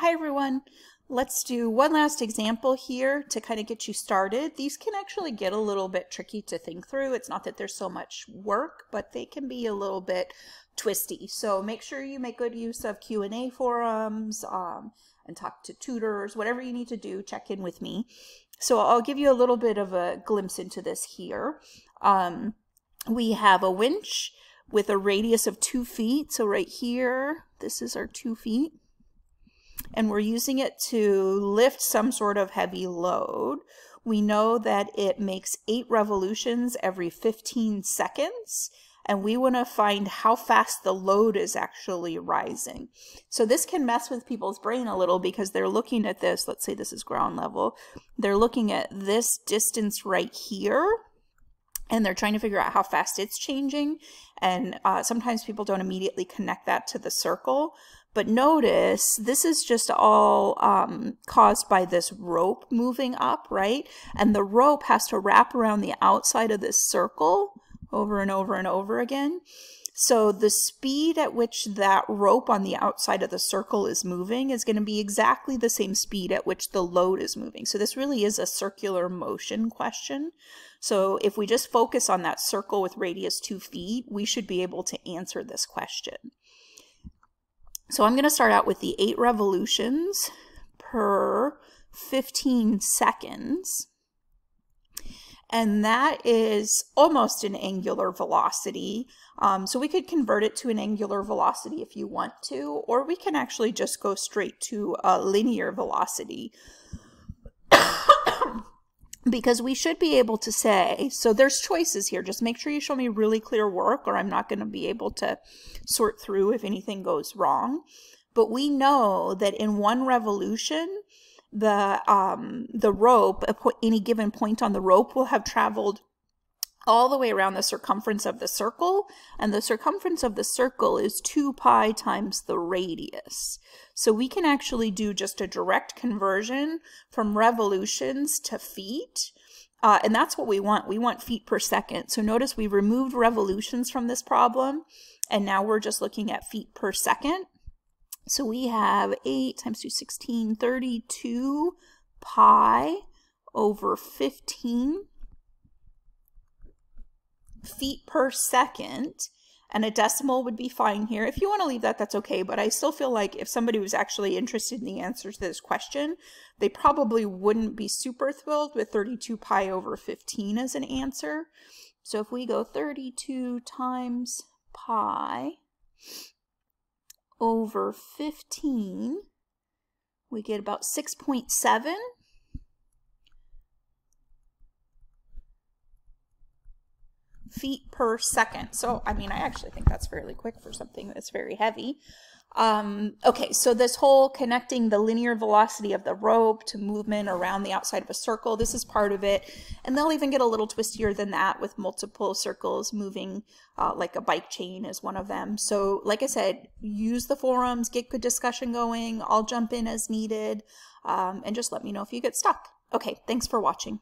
Hi everyone. Let's do one last example here to kind of get you started. These can actually get a little bit tricky to think through. It's not that there's so much work, but they can be a little bit twisty. So make sure you make good use of Q&A forums um, and talk to tutors, whatever you need to do, check in with me. So I'll give you a little bit of a glimpse into this here. Um, we have a winch with a radius of two feet. So right here, this is our two feet and we're using it to lift some sort of heavy load. We know that it makes eight revolutions every 15 seconds, and we want to find how fast the load is actually rising. So this can mess with people's brain a little because they're looking at this, let's say this is ground level, they're looking at this distance right here, and they're trying to figure out how fast it's changing. And uh, sometimes people don't immediately connect that to the circle. But notice this is just all um, caused by this rope moving up, right? And the rope has to wrap around the outside of this circle over and over and over again. So the speed at which that rope on the outside of the circle is moving is going to be exactly the same speed at which the load is moving. So this really is a circular motion question. So if we just focus on that circle with radius two feet, we should be able to answer this question. So I'm going to start out with the eight revolutions per 15 seconds. And that is almost an angular velocity. Um, so we could convert it to an angular velocity if you want to, or we can actually just go straight to a linear velocity because we should be able to say, so there's choices here. Just make sure you show me really clear work or I'm not going to be able to sort through if anything goes wrong. But we know that in one revolution, the um, the rope, any given point on the rope will have traveled all the way around the circumference of the circle, and the circumference of the circle is 2 pi times the radius. So we can actually do just a direct conversion from revolutions to feet, uh, and that's what we want. We want feet per second. So notice we removed revolutions from this problem, and now we're just looking at feet per second. So we have 8 times 2, 16, 32 pi over 15 feet per second and a decimal would be fine here. If you want to leave that, that's okay, but I still feel like if somebody was actually interested in the answer to this question, they probably wouldn't be super thrilled with 32 pi over 15 as an answer. So if we go 32 times pi over 15, we get about 6.7 feet per second. So, I mean, I actually think that's fairly quick for something that's very heavy. Um, okay, so this whole connecting the linear velocity of the rope to movement around the outside of a circle, this is part of it. And they'll even get a little twistier than that with multiple circles moving uh, like a bike chain is one of them. So like I said, use the forums, get good discussion going. I'll jump in as needed um, and just let me know if you get stuck. Okay, thanks for watching.